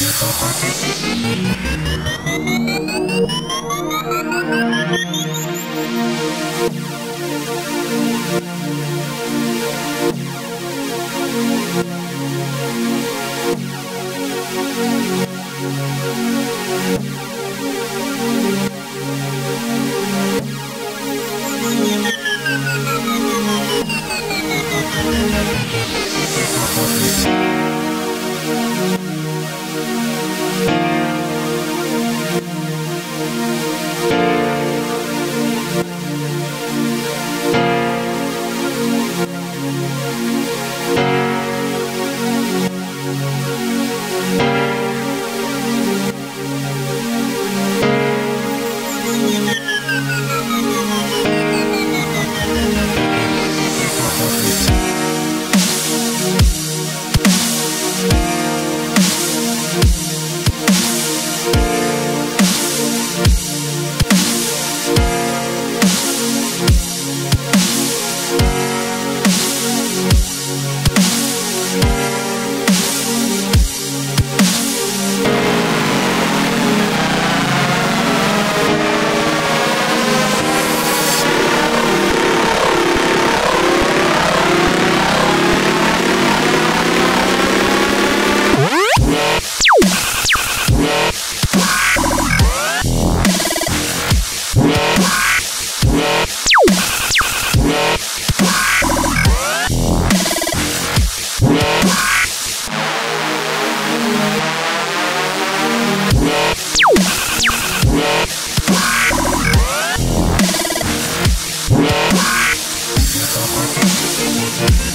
Thank you. Thank you. Thank